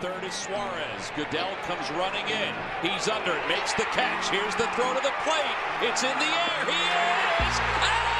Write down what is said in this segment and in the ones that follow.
third is Suarez. Goodell comes running in. He's under it, makes the catch. Here's the throw to the plate. It's in the air. He is!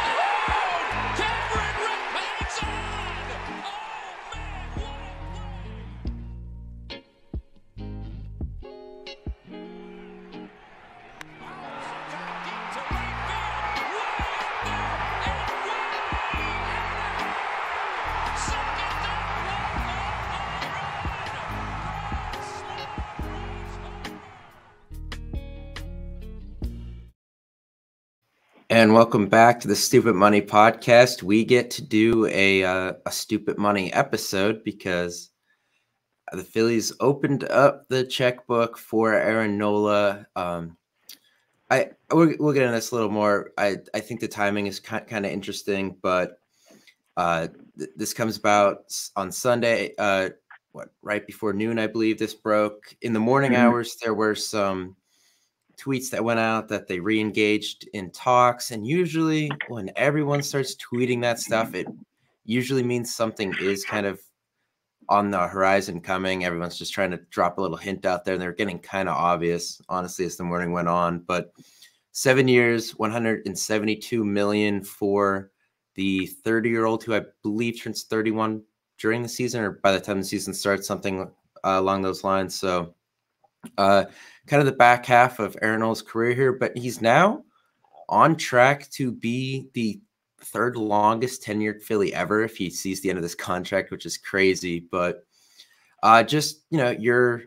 And welcome back to the Stupid Money Podcast. We get to do a uh, a Stupid Money episode because the Phillies opened up the checkbook for Aaron Nola. Um, I we'll, we'll get into this a little more. I I think the timing is kind kind of interesting, but uh, th- this comes about on Sunday. Uh, what right before noon, I believe this broke. In the morning Mhm. hours, there were some tweets that went out that they re-engaged in talks and usually when everyone starts tweeting that stuff it usually means something is kind of on the horizon coming. Everyone's just trying to drop a little hint out there. And they're getting kind of obvious honestly as the morning went on. But seven years 172 million for the 30 year old who i believe turns 31 during the season or by the time the season starts something uh, along those lines. So uh kind of the back half of Aaron Nola's career here, but he's now on track to be the third longest tenured Philly ever if he sees the end of this contract, which is crazy. But uh, just you know, your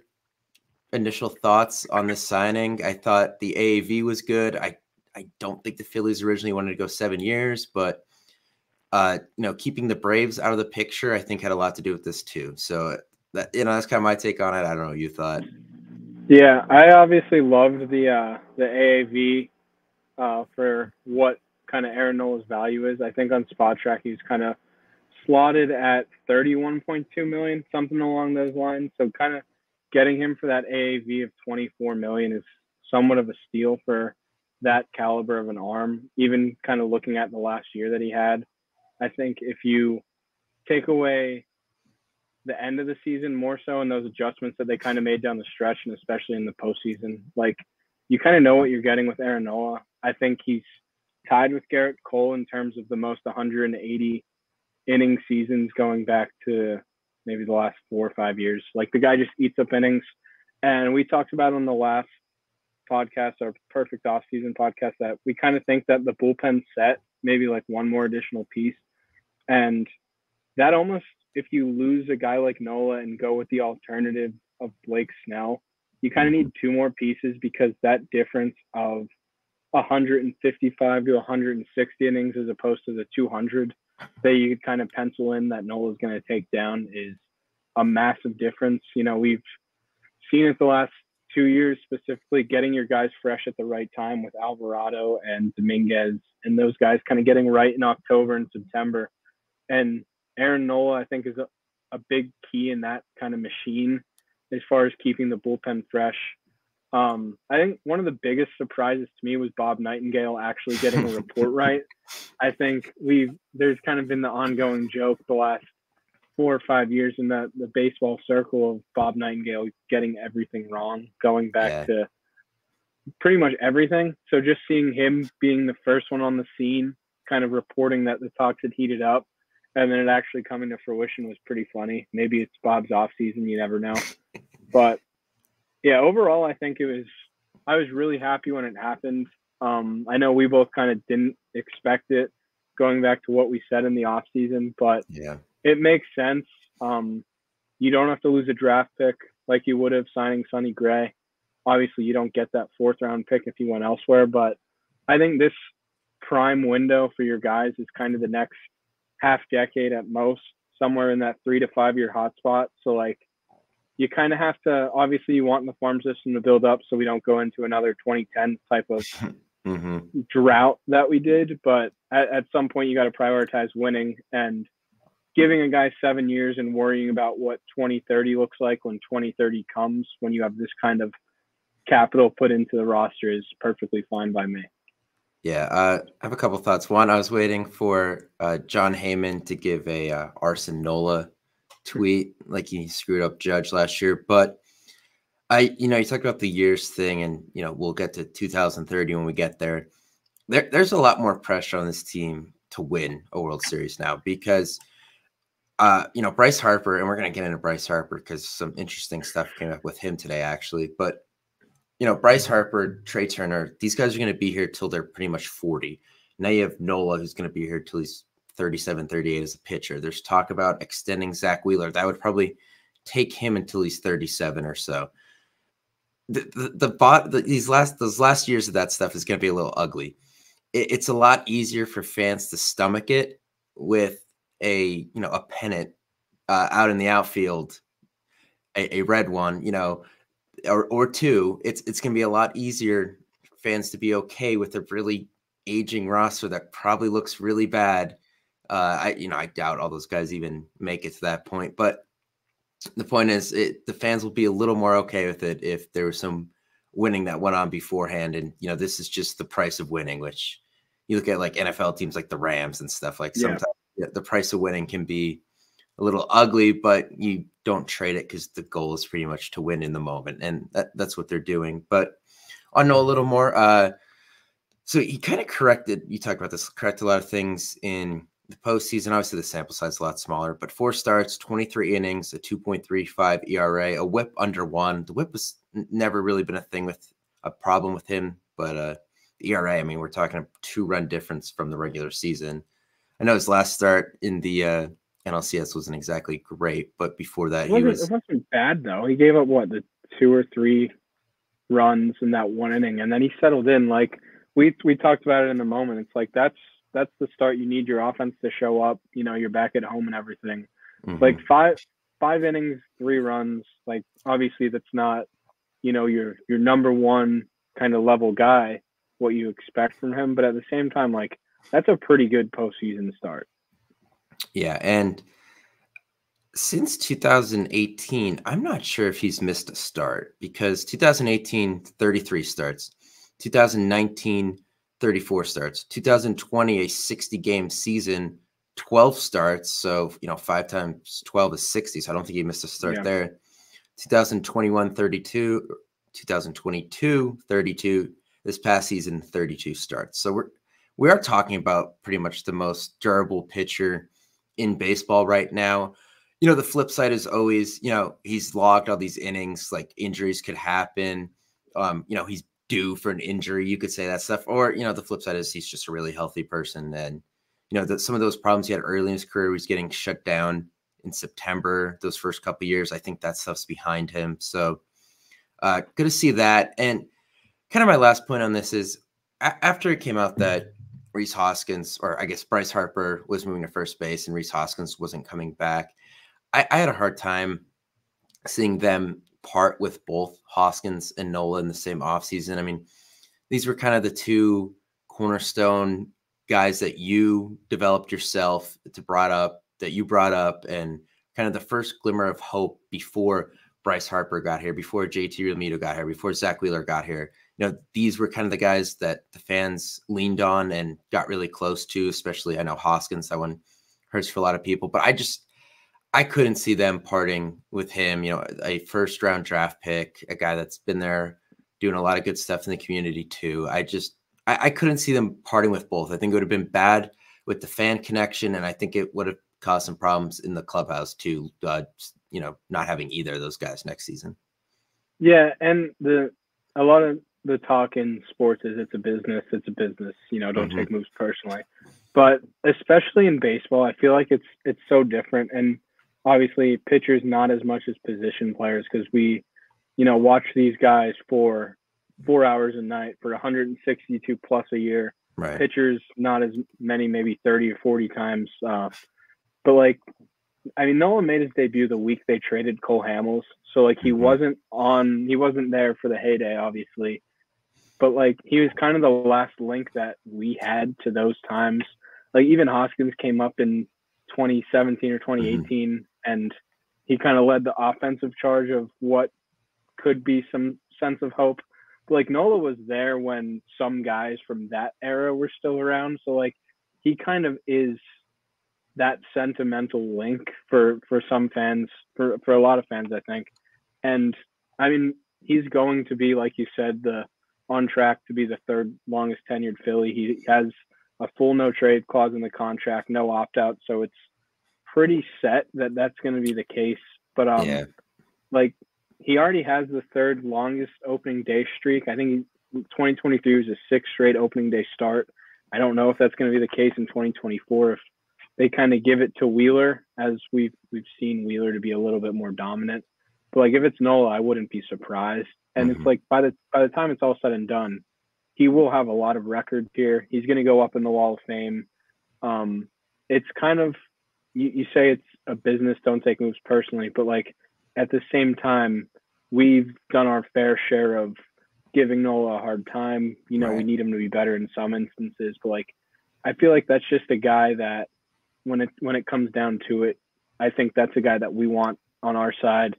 initial thoughts on this signing. I thought the AAV was good. I I don't think the Phillies originally wanted to go seven years, but uh, you know, keeping the Braves out of the picture, I think had a lot to do with this too. So that you know, that's kind of my take on it. I don't know what you thought. Yeah, I obviously loved the uh, the AAV uh, for what kind of Aaron Nola's value is. I think on Spotrac he's kind of slotted at 31.2 million, something along those lines. So kind of getting him for that AAV of 24 million is somewhat of a steal for that caliber of an arm. Even kind of looking at the last year that he had, I think if you take away the end of the season more so and those adjustments that they kind of made down the stretch and especially in the postseason. Like you kind of know what you're getting with Aaron Nola. I think he's tied with Gerrit Cole in terms of the most 180 inning seasons going back to maybe the last four or five years. Like the guy just eats up innings. And we talked about on the last podcast, our perfect offseason podcast, that we kind of think that the bullpen set maybe like one more additional piece. And that almost if you lose a guy like Nola and go with the alternative of Blake Snell, you kind of need two more pieces because that difference of 155 to 160 innings as opposed to the 200 that you could kind of pencil in that Nola's going to take down is a massive difference. You know, we've seen it the last two years, specifically getting your guys fresh at the right time with Alvarado and Dominguez and those guys kind of getting right in October and September. And Aaron Nola, I think, is a, a big key in that kind of machine as far as keeping the bullpen fresh. Um, I think one of the biggest surprises to me was Bob Nightingale actually getting a report right. I think we've there's kind of been the ongoing joke the last four or five years in the, the baseball circle of Bob Nightingale getting everything wrong, going back Yeah. to pretty much everything. So just seeing him being the first one on the scene, kind of reporting that the talks had heated up, and then it actually coming to fruition was pretty funny. Maybe it's Bob's off season, you never know. but yeah, overall, I think it was. I was really happy when it happened. Um, I know we both kind of didn't expect it, going back to what we said in the off season, but Yeah. it makes sense. Um, you don't have to lose a draft pick like you would have signing Sonny Gray. Obviously, you don't get that fourth round pick if you went elsewhere, but I think this prime window for your guys is kind of the next half decade at most, somewhere in that three to five year hotspot. So, like, you kind of have to obviously you want the farm system to build up so we don't go into another 2010 type of hmm drought that we did, but at, at some point you got to prioritize winning and giving a guy seven years and worrying about what 2030 looks like when 2030 comes when you have this kind of capital put into the roster is perfectly fine by me. Yeah, uh, I have a couple thoughts. One, I was waiting for uh, Jon Heyman to give a uh, Aaron Nola tweet like he screwed up Judge last year. But I, you know, you talked about the years thing, and you know, we'll get to 2030 when we get there. There, there's a lot more pressure on this team to win a World Series now because, uh, you know, Bryce Harper, and we're gonna get into Bryce Harper because some interesting stuff came up with him today, actually. But you know, Bryce Harper, Trea Turner, these guys are gonna be here till they're pretty much 40. Now you have Nola, who's gonna be here till he's 37, 38 as a pitcher. There's talk about extending Zack Wheeler. That would probably take him until he's 37 or so. The the, the bot the, these last those last years of that stuff is going to be a little ugly. It, it's a lot easier for fans to stomach it with a you know a pennant uh, out in the outfield, a, a red one, you know, or or two. It's it's going to be a lot easier for fans to be okay with a really aging roster that probably looks really bad uh, I you know I doubt all those guys even make it to that point, but the point is, it, the fans will be a little more okay with it if there was some winning that went on beforehand, and you know this is just the price of winning. Which you look at like NFL teams like the Rams and stuff like yeah. sometimes the price of winning can be a little ugly, but you don't trade it because the goal is pretty much to win in the moment, and that, that's what they're doing. But I'll know a little more. Uh, so he kind of corrected. You talked about this. Corrected a lot of things in the postseason, obviously the sample size is a lot smaller, but four starts, 23 innings, a 2.35 ERA, a whip under one. The whip was never really been a thing with a problem with him, but uh, the ERA, I mean, we're talking a two run difference from the regular season. I know his last start in the uh, NLCS wasn't exactly great, but before that, he was. It wasn't bad, though. He gave up, what, the two or three runs in that one inning, and then he settled in. Like, we, we talked about it in the moment. It's like that's that's the start. You need your offense to show up. You know, you're back at home and everything. Mm-hmm. Like five five innings, three runs. Like obviously that's not, you know, your your number one kind of level guy. What you expect from him, but at the same time, like that's a pretty good postseason start. Yeah, and since 2018, I'm not sure if he's missed a start because 2018 33 starts, 2019 34 starts. 2020, a 60 game season, 12 starts. So, you know, five times 12 is 60. So I don't think he missed a start yeah. there. 2021, 32. 2022, 32. This past season, 32 starts. So we're we are talking about pretty much the most durable pitcher in baseball right now. You know, the flip side is always, you know, he's logged all these innings, like injuries could happen. Um, you know, he's due for an injury. You could say that stuff. Or, you know, the flip side is he's just a really healthy person. And, you know, that some of those problems he had early in his career was getting shut down in September, those first couple years. I think that stuff's behind him. So uh good to see that. And kind of my last point on this is a- after it came out that Rhys Hoskins, or I guess Bryce Harper was moving to first base and Rhys Hoskins wasn't coming back. I, I had a hard time seeing them part with both Hoskins and Nola in the same offseason. I mean, these were kind of the two cornerstone guys that you developed yourself to brought up that you brought up and kind of the first glimmer of hope before Bryce Harper got here, before JT Realmuto got here, before Zack Wheeler got here. You know, these were kind of the guys that the fans leaned on and got really close to, especially I know Hoskins, that one hurts for a lot of people, but I just I couldn't see them parting with him. You know, a first round draft pick, a guy that's been there doing a lot of good stuff in the community too. I just I, I couldn't see them parting with both. I think it would have been bad with the fan connection, and I think it would have caused some problems in the clubhouse too. Uh, you know, not having either of those guys next season. Yeah, and the a lot of the talk in sports is it's a business. It's a business. You know, don't mm-hmm. take moves personally. But especially in baseball, I feel like it's it's so different and obviously pitchers not as much as position players because we, you know, watch these guys for four hours a night for 162 plus a year. Right. Pitchers not as many, maybe 30 or 40 times. Uh, but like, I mean, Nola made his debut the week they traded Cole Hamels, so like he mm-hmm. wasn't on, he wasn't there for the heyday, obviously. But like he was kind of the last link that we had to those times. Like even Hoskins came up in 2017 or 2018 mm-hmm and he kind of led the offensive charge of what could be some sense of hope. like Nola was there when some guys from that era were still around, so like he kind of is that sentimental link for for some fans, for for a lot of fans, I think. And I mean, he's going to be like you said, the on track to be the third longest tenured Philly. He has a full no trade clause in the contract, no opt out, so it's pretty set that that's going to be the case. But um, yeah. like he already has the third longest opening day streak. I think 2023 was a sixth straight opening day start. I don't know if that's going to be the case in 2024 if they kind of give it to Wheeler, as we've we've seen Wheeler to be a little bit more dominant. But like if it's Nola, I wouldn't be surprised. And mm-hmm. it's like by the by the time it's all said and done, he will have a lot of records here. He's going to go up in the Wall of Fame. Um, it's kind of you, you say it's a business, don't take moves personally, but like at the same time, we've done our fair share of giving Nola a hard time. You know, right. we need him to be better in some instances, but like I feel like that's just a guy that when it when it comes down to it, I think that's a guy that we want on our side.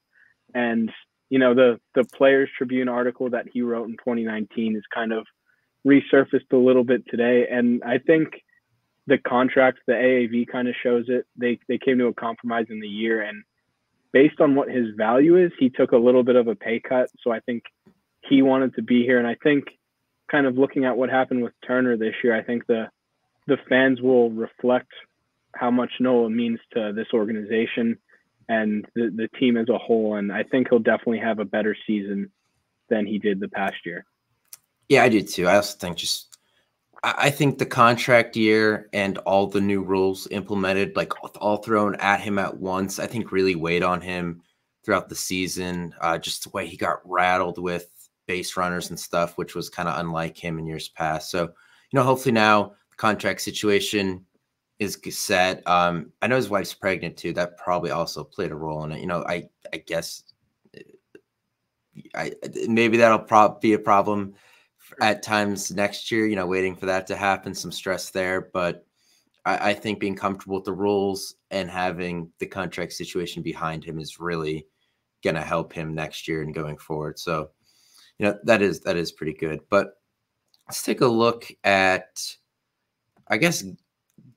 And you know, the the Players Tribune article that he wrote in 2019 is kind of resurfaced a little bit today, and I think the contract, the AAV kind of shows it. They they came to a compromise in the year, and based on what his value is, he took a little bit of a pay cut. So I think he wanted to be here, and I think kind of looking at what happened with Turner this year, I think the the fans will reflect how much Nola means to this organization and the, the team as a whole. And I think he'll definitely have a better season than he did the past year. Yeah, I do too. I also think just I think the contract year and all the new rules implemented, like all thrown at him at once, I think really weighed on him throughout the season. Uh, just the way he got rattled with base runners and stuff, which was kind of unlike him in years past. So, you know, hopefully now the contract situation is set. Um, I know his wife's pregnant too. That probably also played a role in it. You know, I I guess I maybe that'll probably be a problem at times next year. You know, waiting for that to happen, some stress there. But I, I think being comfortable with the rules and having the contract situation behind him is really going to help him next year and going forward. So, you know, that is that is pretty good. But let's take a look at, I guess,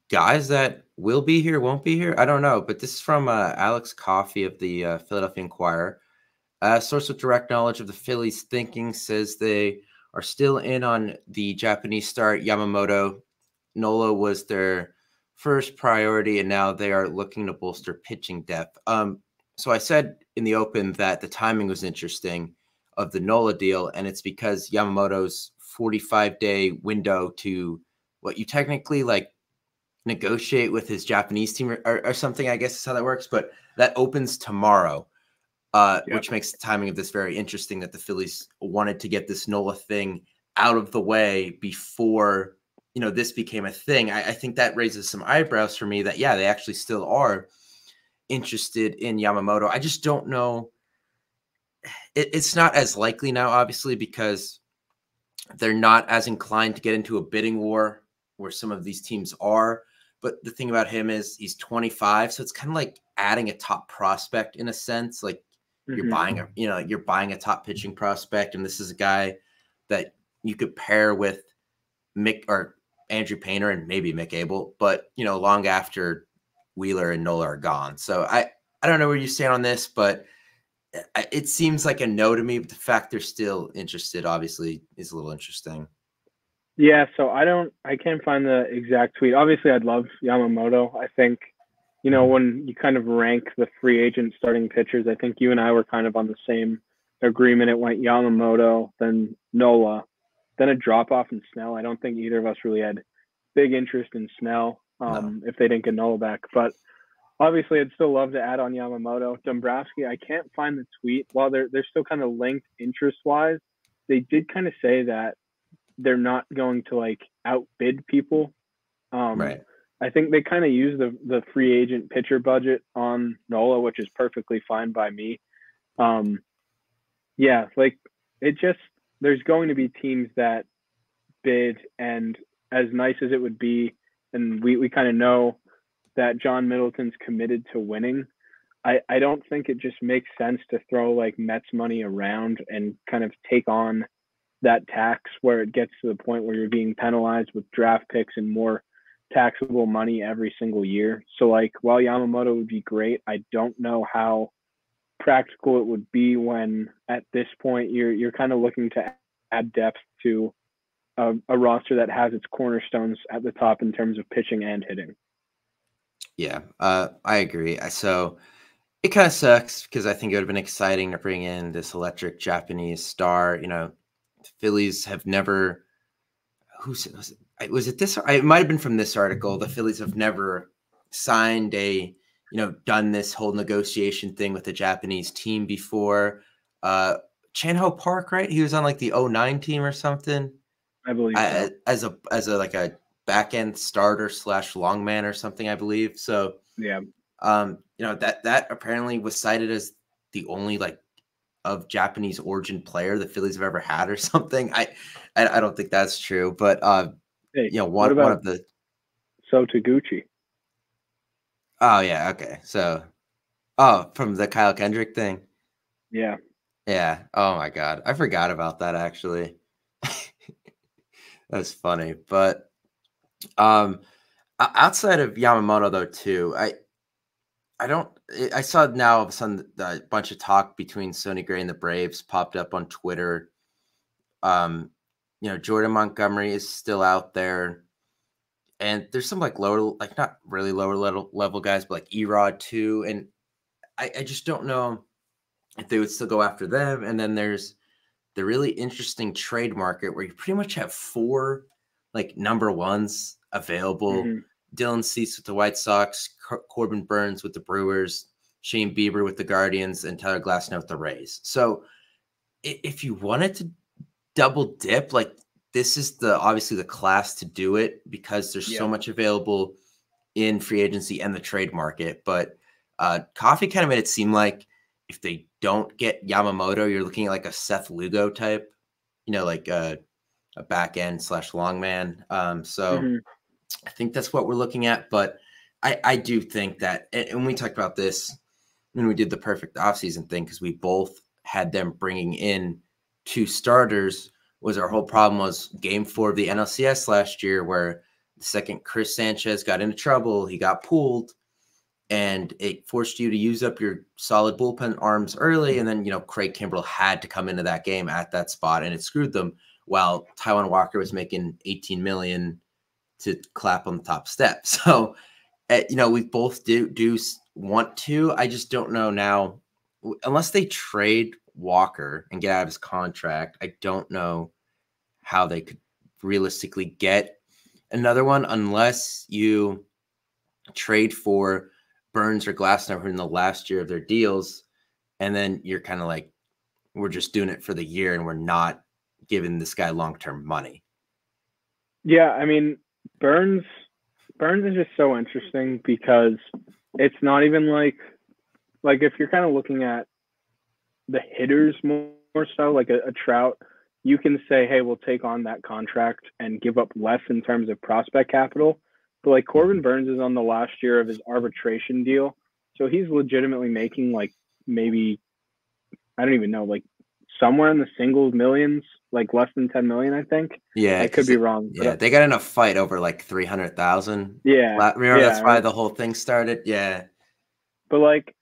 guys that will be here, won't be here. I don't know, but this is from uh, Alex Coffey of the uh, Philadelphia Inquirer. A source with direct knowledge of the Phillies' thinking says they are still in on the Japanese star Yamamoto. Nola was their first priority, and now they are looking to bolster pitching depth. Um, so I said in the open that the timing was interesting of the Nola deal, and it's because Yamamoto's 45 day window to what you technically like negotiate with his Japanese team or, or, something. I guess is how that works. But that opens tomorrow, uh, yep. which makes the timing of this very interesting. That the Phillies wanted to get this Nola thing out of the way before you know this became a thing. I, I think that raises some eyebrows for me. That yeah, they actually still are interested in Yamamoto. I just don't know. It, it's not as likely now, obviously, because they're not as inclined to get into a bidding war where some of these teams are. But the thing about him is he's 25, so it's kind of like adding a top prospect in a sense. Like you're mm-hmm. buying a, you know, you're buying a top pitching prospect, and this is a guy that you could pair with Mick or Andrew Painter and maybe Mick Abel, but you know, long after Wheeler and Nola are gone. So I I don't know where you stand on this, but it seems like a no to me. But the fact they're still interested, obviously, is a little interesting. Yeah, so I don't, I can't find the exact tweet. Obviously, I'd love Yamamoto. I think, you know, when you kind of rank the free agent starting pitchers, I think you and I were kind of on the same agreement. It went Yamamoto, then Nola, then a drop off in Snell. I don't think either of us really had big interest in Snell um, no. if they didn't get Nola back. But obviously, I'd still love to add on Yamamoto. Dombrowski, I can't find the tweet. While they're they're still kind of linked interest wise, they did kind of say that they're not going to like outbid people. Um, right. I think they kind of use the the free agent pitcher budget on Nola, which is perfectly fine by me. Um, yeah, like it just there's going to be teams that bid, and as nice as it would be, and we we kind of know that John Middleton's committed to winning. I, I don't think it just makes sense to throw like Mets money around and kind of take on that tax where it gets to the point where you're being penalized with draft picks and more taxable money every single year. So like while Yamamoto would be great, I don't know how practical it would be when at this point you're you're kind of looking to add depth to a, a roster that has its cornerstones at the top in terms of pitching and hitting. Yeah, uh, I agree. So it kind of sucks because I think it would have been exciting to bring in this electric Japanese star. You know, Phillies have never. Who's was it, was it this? It might have been from this article. The Phillies have never signed a, you know, done this whole negotiation thing with a Japanese team before. Uh, Chan Ho Park, right? He was on like the 09 team or something. I believe so. as a as a like a back end starter slash long man or something, I believe. So yeah, um, you know that that apparently was cited as the only like of Japanese origin player the Phillies have ever had or something. I I, I don't think that's true, but uh, hey, you know one one of the So Taguchi. Oh yeah, okay. So oh from the Kyle Kendrick thing. Yeah. Yeah. Oh my god. I forgot about that actually. That's funny. But um outside of Yamamoto though too, I I don't I saw now of a sudden a bunch of talk between Sonny Gray and the Braves popped up on Twitter. Um, you know, Jordan Montgomery is still out there. And there's some like lower, like not really lower level level guys, but like Erod too. And I, I just don't know if they would still go after them. And then there's the really interesting trade market where you pretty much have four like number ones available. Mm-hmm. Dylan Cease with the White Sox, Corbin Burnes with the Brewers, Shane Bieber with the Guardians, and Tyler Glasnow with the Rays. So if you wanted to double dip, like this is the obviously the class to do it because there's yeah. so much available in free agency and the trade market. But uh, Coffey kind of made it seem like if they don't get Yamamoto, you're looking at like a Seth Lugo type, you know, like a, a back end slash long man. Um, so mm-hmm. I think that's what we're looking at. But I, I do think that, and we talked about this when we did the perfect offseason thing, because we both had them bringing in two starters. Was our whole problem was game four of the NLCS last year, where the second Chris Sanchez got into trouble, he got pulled and it forced you to use up your solid bullpen arms early. And then, you know, Craig Kimbrel had to come into that game at that spot and it screwed them while Taijuan Walker was making 18 million to clap on the top step. So, uh, you know, we both do, do want to, I just don't know now, unless they trade Walker and get out of his contract, I don't know how they could realistically get another one unless you trade for Burnes or Glasnow in the last year of their deals, and then you're kind of like, we're just doing it for the year and we're not giving this guy long term money. Yeah, I mean Burnes Burns is just so interesting because it's not even like like if you're kind of looking at the hitters more, more so, like a, a Trout, you can say, hey, we'll take on that contract and give up less in terms of prospect capital. But like Corbin Burnes is on the last year of his arbitration deal. So he's legitimately making like maybe I don't even know, like somewhere in the single millions, like less than 10 million, I think. Yeah. I could be wrong. Yeah. They got in a fight over like 300,000. Yeah. Remember yeah, that's why the whole thing started? Yeah. But like,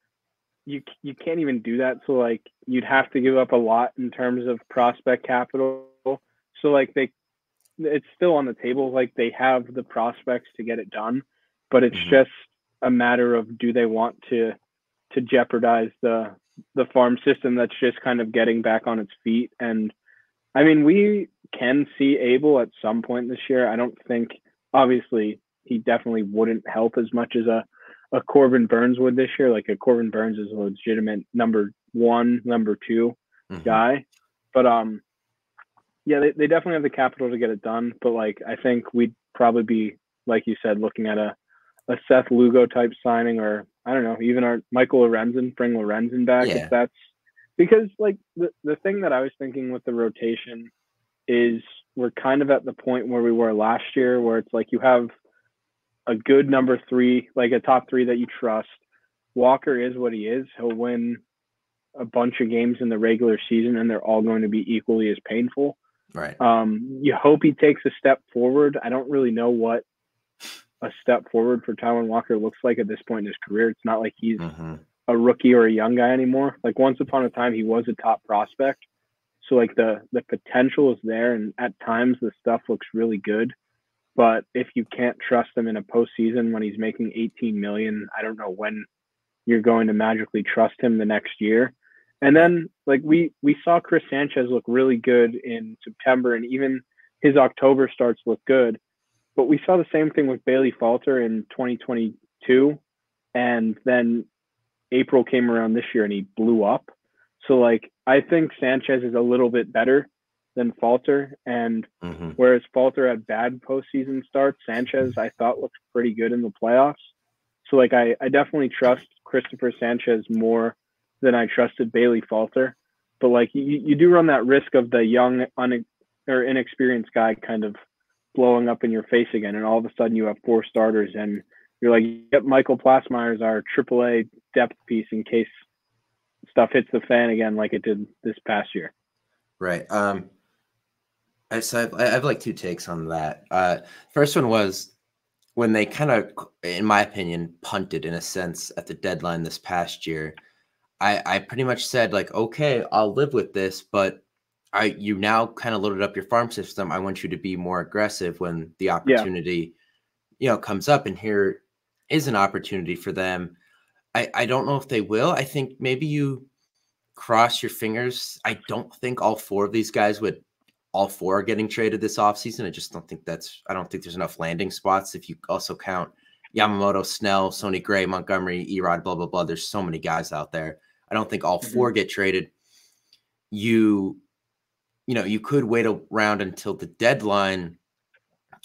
you, you can't even do that. So like, you'd have to give up a lot in terms of prospect capital. So like, they it's still on the table. Like they have the prospects to get it done, but it's mm-hmm. just a matter of do they want to to jeopardize the the farm system that's just kind of getting back on its feet. And I mean, we can see Abel at some point this year. I don't think obviously he definitely wouldn't help as much as a a Corbin Burnes would this year. Like a Corbin Burnes is a legitimate number one, number 2 mm-hmm. guy. But um yeah, they, they definitely have the capital to get it done. But like, I think we'd probably be, like you said, looking at a, a Seth Lugo type signing, or I don't know, even our Michael Lorenzen, bring Lorenzen back yeah. if that's because like the the thing that I was thinking with the rotation is we're kind of at the point where we were last year, where it's like you have a good number three, like a top three that you trust. Walker is what he is. He'll win a bunch of games in the regular season, and they're all going to be equally as painful. Right. Um, you hope he takes a step forward. I don't really know what a step forward for Taijuan Walker looks like at this point in his career. It's not like he's Mm-hmm. a rookie or a young guy anymore. Like once upon a time, he was a top prospect. So like the the potential is there, and at times the stuff looks really good. But if you can't trust him in a postseason when he's making 18 million, I don't know when you're going to magically trust him the next year. And then like we we saw Chris Sanchez look really good in September, and even his October starts look good. But we saw the same thing with Bailey Falter in 2022, and then April came around this year and he blew up. So like I think Sanchez is a little bit better than Falter, and Mm-hmm. whereas Falter had bad postseason starts, Sanchez I thought looked pretty good in the playoffs. So like I, I definitely trust Cristopher Sanchez more than I trusted Bailey Falter. But like you, you do run that risk of the young un, or inexperienced guy kind of blowing up in your face again, and all of a sudden you have four starters, and you're like, yep, Michael Plassmeyer is our AAA depth piece in case stuff hits the fan again, like it did this past year. Right. Um, I so I've, I have like two takes on that. Uh, first one was when they kind of, in my opinion, punted in a sense at the deadline this past year. I I pretty much said like, okay, I'll live with this, but I you now kind of loaded up your farm system. I want you to be more aggressive when the opportunity, you know, comes up. And here is an opportunity for them. I I don't know if they will. I think maybe you cross your fingers. I don't think all four of these guys would all four are getting traded this offseason. I just don't think that's I don't think there's enough landing spots if you also count Yamamoto, Snell, Sonny Gray, Montgomery, Erod, blah blah blah. There's so many guys out there. I don't think all Mhm. 4 get traded. You you know, you could wait around until the deadline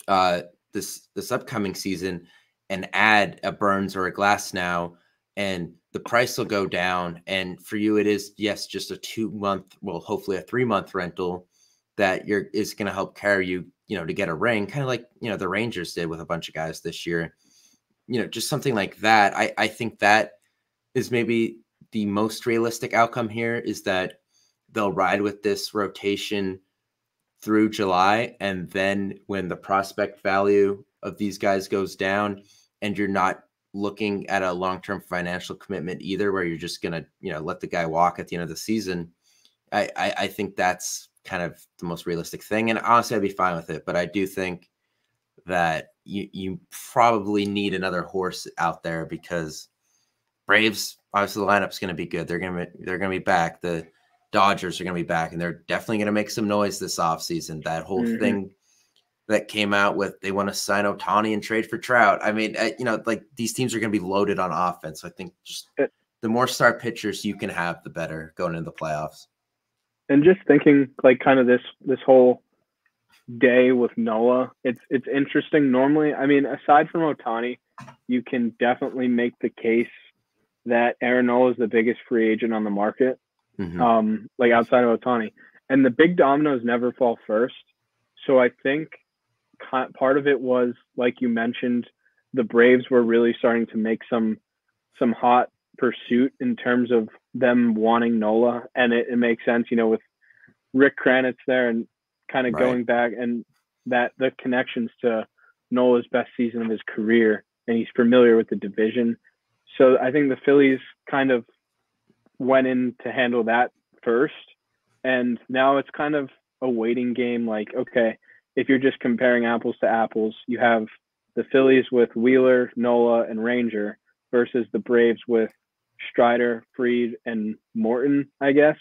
uh this this upcoming season and add a Burnes or a Glasnow and the price will go down. And for you it is yes just a 2 month well hopefully a 3 month rental that you're is going to help carry you you know to get a ring kind of like you know the Rangers did with a bunch of guys this year. You know just something like that. I I think that is maybe the most realistic outcome here is that they'll ride with this rotation through July and then when the prospect value of these guys goes down and you're not looking at a long-term financial commitment either where you're just going to you know let the guy walk at the end of the season I, I i think that's kind of the most realistic thing. And honestly i'd be fine with it but i do think that you you probably need another horse out there because braves obviously the lineup's going to be good. They're going to they're going to be back. The dodgers are going to be back and they're definitely going to make some noise this offseason that whole Mhm. thing that came out with they want to sign Ohtani and trade for Trout. I mean, uh, you know, like these teams are going to be loaded on offense. So I think just Uh, the more star pitchers you can have, the better going into the playoffs. and just thinking like kind of this this whole day with Nola, it's it's interesting. Normally, I mean, aside from Ohtani, you can definitely make the case that Aaron Nola is the biggest free agent on the market, Mhm. um, like outside of Ohtani. And the big dominoes never fall first. So I think part of it was, like you mentioned, the Braves were really starting to make some some hot pursuit in terms of them wanting Nola, and it, it makes sense, you know, with Rick Kranitz there and kind of Right. going back and that the connections to Nola's best season of his career, and he's familiar with the division. So I think the Phillies kind of went in to handle that first, and now it's kind of a waiting game. Like, okay, if you're just comparing apples to apples, you have the Phillies with Wheeler, Nola, and Ranger versus the Braves with Strider, Fried, and Morton, I guess.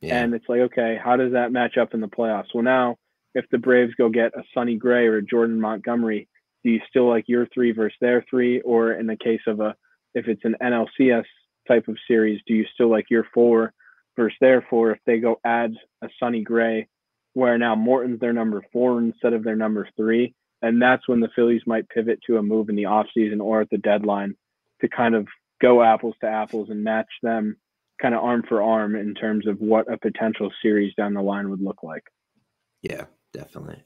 Yeah. And it's like, okay, how does that match up in the playoffs? Well, now if the Braves go get a Sonny Gray or a Jordan Montgomery, do you still like your three versus their three? Or in the case of a, if it's an NLCS type of series, do you still like your four versus their four? If they go add a Sonny Gray, where now Morton's their number four instead of their number three. And that's when the Phillies might pivot to a move in the offseason or at the deadline to kind of go apples to apples and match them kind of arm for arm in terms of what a potential series down the line would look like. Yeah, definitely.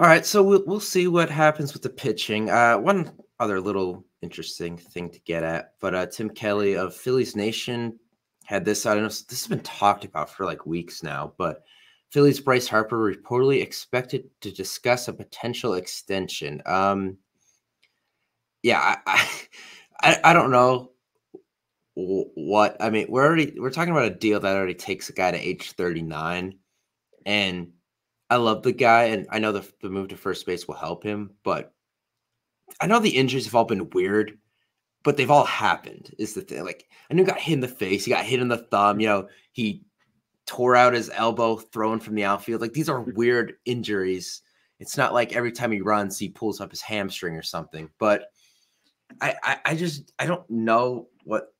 All right, so we'll we'll see what happens with the pitching. Uh, one other little interesting thing to get at, but uh, Tim Kelly of Phillies Nation had this. I don't know. This has been talked about for like weeks now, but Phillies Bryce Harper reportedly expected to discuss a potential extension. Um, yeah, I, I, I don't know what I mean. We're already we're talking about a deal that already takes a guy to age thirty nine, and I love the guy, and I know the the move to first base will help him, but I know the injuries have all been weird, but they've all happened. Is the thing like I knew he got hit in the face, he got hit in the thumb, you know, he tore out his elbow thrown from the outfield. Like these are weird injuries. It's not like every time he runs, he pulls up his hamstring or something. But I, I, I just I don't know what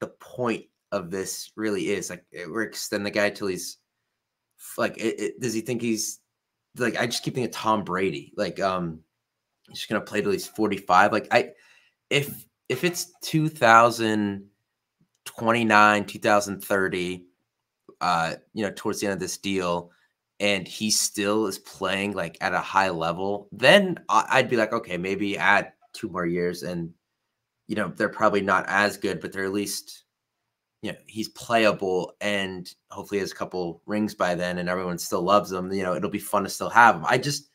the point of this really is. Like we're extend the guy till he's like, it, it, does he think he's like? I just keep thinking Tom Brady. Like, um, he's just gonna play till he's forty five. Like I, if if it's two thousand twenty nine, two thousand thirty uh, you know, towards the end of this deal, and he still is playing like at a high level, then I'd be like, okay, maybe add two more years, and you know, they're probably not as good, but they're at least, you know, he's playable, and hopefully has a couple rings by then, and everyone still loves him. You know, it'll be fun to still have him. I just,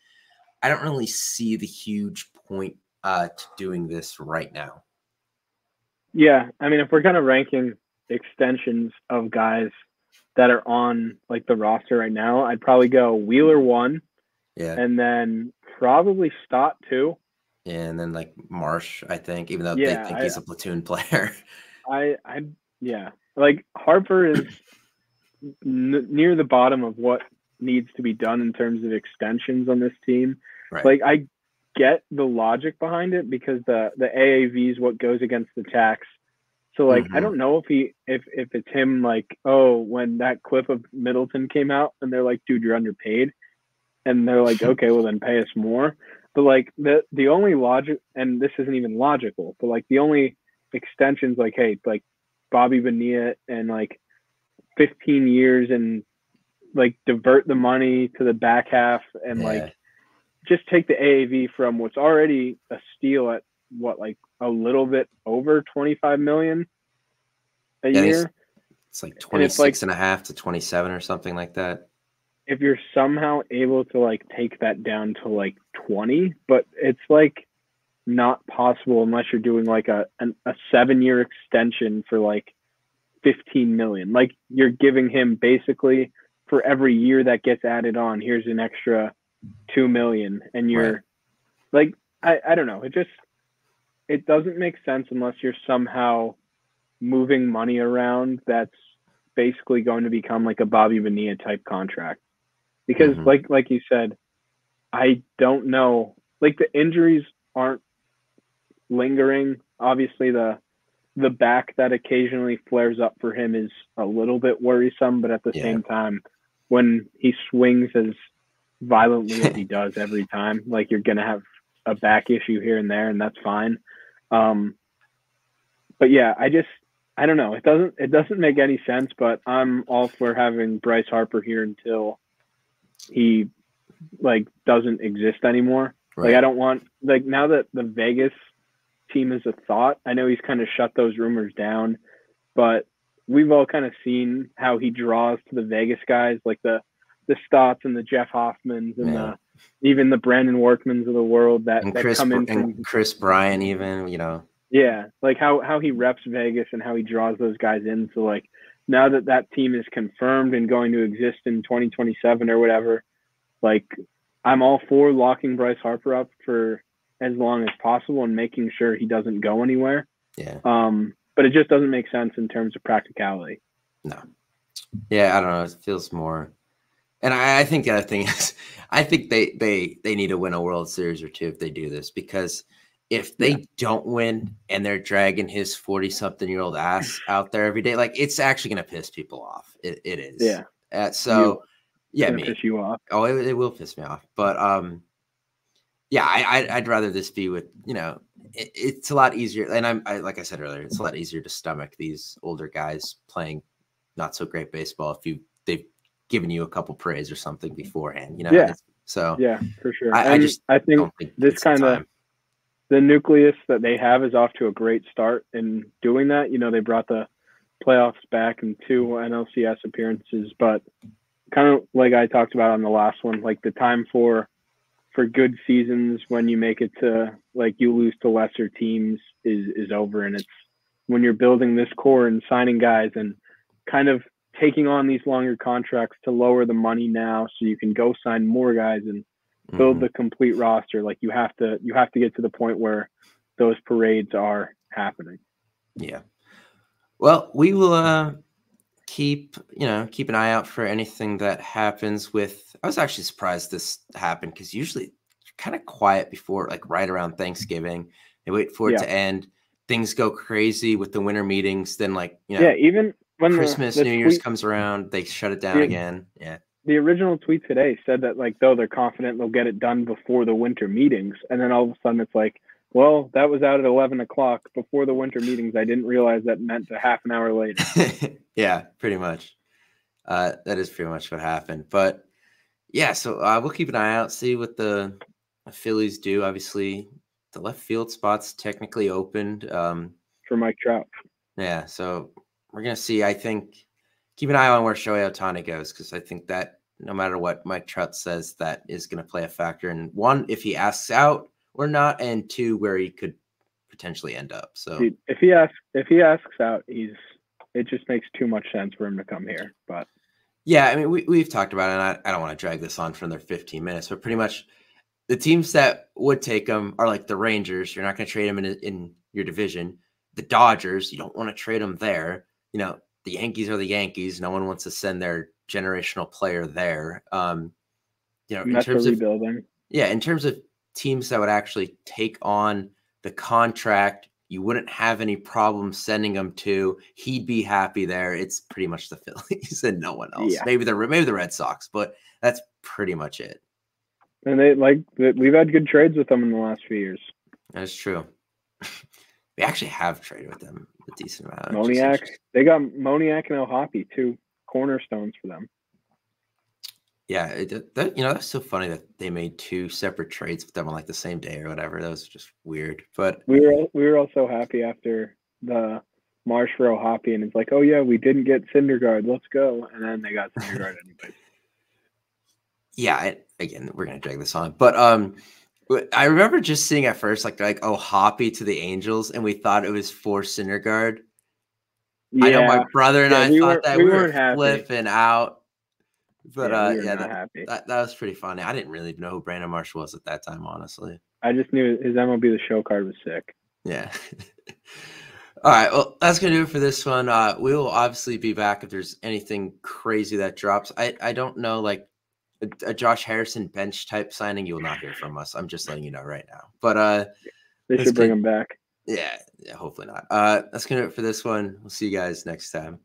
I don't really see the huge point uh, to doing this right now. Yeah, I mean, if we're kind of ranking extensions of guys that are on like the roster right now, I'd probably go Wheeler one, yeah, and then probably Stott two. Yeah, and then like Marsh, I think, even though yeah, they think I, he's a platoon player. I, I, yeah, like Harper is n- near the bottom of what needs to be done in terms of extensions on this team. Right. Like I get the logic behind it because the the AAV is what goes against the tax so like mm-hmm. I don't know if he if if it's him like oh when that clip of Middleton came out and they're like dude you're underpaid and they're like okay well then pay us more but like the the only logic and this isn't even logical but like the only extensions like hey like Bobby Bonilla and like 15 years and like divert the money to the back half and yeah. like just take the AAV from what's already a steal at what like a little bit over 25 million a yeah, year. It's like 26 and, like, and a half to 27 or something like that. If you're somehow able to like take that down to like 20, but it's like not possible unless you're doing like a an, a 7 year extension for like 15 million. Like you're giving him basically for every year that gets added on, here's an extra 2 million and you're right. like I I don't know. It just it doesn't make sense unless you're somehow moving money around that's basically going to become like a Bobby Bonilla type contract. Because mm-hmm. like like you said, I don't know. Like the injuries aren't lingering. Obviously the the back that occasionally flares up for him is a little bit worrisome, but at the yeah. same time, when he swings as violently as he does every time, like you're gonna have a back issue here and there, and that's fine. Um, but yeah, I just I don't know. It doesn't it doesn't make any sense, but I'm all for having Bryce Harper here until he like doesn't exist anymore. Right. Like I don't want like now that the Vegas team is a thought. I know he's kind of shut those rumors down, but we've all kind of seen how he draws to the Vegas guys, like the the Stotts and the Jeff Hoffmans and the even the Brandon Workmans of the world that, and that Chris, come in from, Kris Bryant even, you know. Yeah, like how how he reps Vegas and how he draws those guys in. So like now that that team is confirmed and going to exist in 2027 or whatever, like I'm all for locking Bryce Harper up for as long as possible and making sure he doesn't go anywhere. Yeah. Um, but it just doesn't make sense in terms of practicality. No. Yeah, I don't know. It feels more and I, I, think the other thing is, I think they they they need to win a World Series or two if they do this because if they yeah. don't win and they're dragging his forty something year old ass out there every day, like it's actually going to piss people off. It, it is. Yeah. Uh, so you, yeah, me. piss you off. Oh, it, it, will piss me off. But um, yeah, I, I would rather this be with you know it, it's a lot easier. And I'm I, like I said earlier, it's a lot easier to stomach these older guys playing not so great baseball if you they've given you a couple praise or something mm-hmm. beforehand. You know. Yeah. So yeah, for sure. I, I just I think, think this kind of the nucleus that they have is off to a great start in doing that. You know, they brought the playoffs back and two NLCS appearances, but kind of like I talked about on the last one, like the time for for good seasons when you make it to like you lose to lesser teams is is over. And it's when you're building this core and signing guys and kind of taking on these longer contracts to lower the money now so you can go sign more guys and build mm-hmm. the complete roster like you have to you have to get to the point where those parades are happening. Yeah. Well we will uh keep you know keep an eye out for anything that happens with i was actually surprised this happened because usually kind of quiet before like right around thanksgiving. They wait for it yeah. to end. Things go crazy with the winter meetings then like you know yeah even when christmas the, the new tweet, year's comes around they shut it down the, again. Yeah. the original tweet today said that like though they're confident they'll get it done before the winter meetings and then all of a sudden it's like well, that was out at 11 o'clock before the winter meetings. I didn't realize that meant a half an hour later. yeah, pretty much. Uh, that is pretty much what happened. But yeah, so uh, we'll keep an eye out, see what the Phillies do. Obviously, the left field spot's technically opened um, for Mike Trout. Yeah, so we're gonna see. I think keep an eye on where Shohei Ohtani goes because I think that no matter what Mike Trout says, that is going to play a factor. And one, if he asks out, or not, and two, where he could potentially end up. So if he asks if he asks out, he's it just makes too much sense for him to come here. But yeah, I mean we we've talked about it, and I, I don't want to drag this on for another 15 minutes, but pretty much the teams that would take him are like the Rangers. You're not going to trade him in in your division. The Dodgers, you don't want to trade him there. You know, the Yankees are the Yankees. No one wants to send their generational player there. Um, you know, in terms of rebuilding. Yeah, in terms of teams that would actually take on the contract you wouldn't have any problem sending him to. He'd be happy there. It's pretty much the Phillies and no one else. Yeah. Maybe the maybe the Red Sox, but that's pretty much it. And they like we've had good trades with them in the last few years. That's true. we actually have traded with them a decent amount. Moniak, they got Moniak and O'Hoppe, two cornerstones for them. Yeah, it, that, you know that's so funny that they made two separate trades with them on like the same day or whatever. That was just weird. But we were we were all so happy after the Marsh for O'Hoppe, and it's like, oh yeah, we didn't get Syndergaard, let's go, and then they got Syndergaard anyway. Yeah, I, again, we're gonna drag this on, but um, I remember just seeing at first like like oh Hoppy to the Angels, and we thought it was for Syndergaard. Yeah. I know my brother and yeah, I we thought were, that we, we were flipping out but yeah, uh, yeah, that, that, that was pretty funny. I didn't really know who Brandon Marsh was at that time, honestly. I just knew his MLB the Show card was sick. Yeah. All right. Well, that's gonna do it for this one. Uh, we will obviously be back if there's anything crazy that drops. I I don't know, like a, a Josh Harrison bench type signing. You will not hear from us. I'm just letting you know right now. But uh, they should bring him back. Yeah, yeah. Hopefully not. Uh, that's gonna do it for this one. We'll see you guys next time.